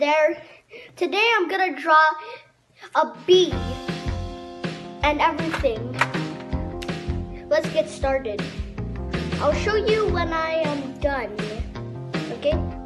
there. Today I'm gonna draw a bee and everything. Let's get started. I'll show you when I am done, okay?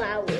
flowers.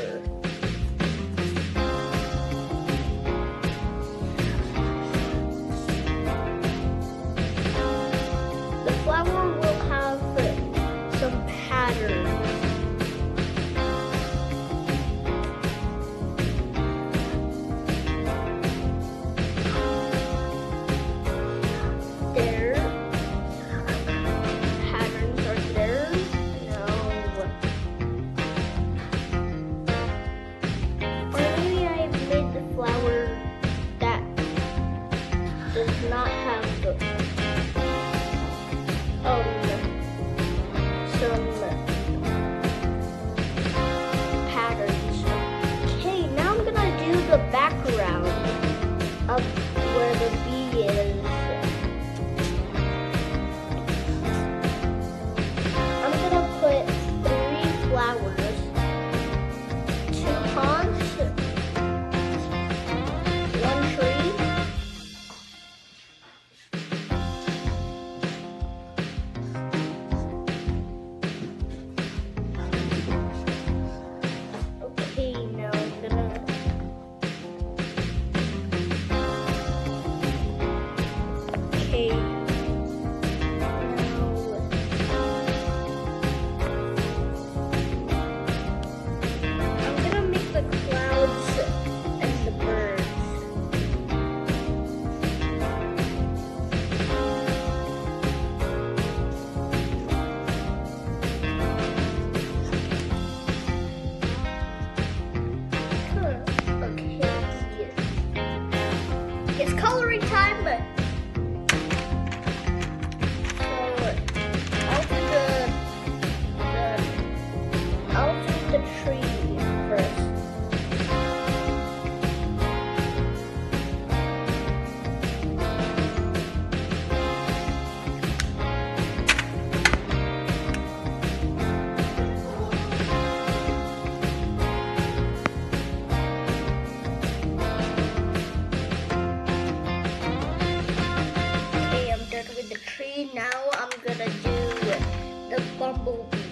tree. Now I'm gonna do the bumblebee.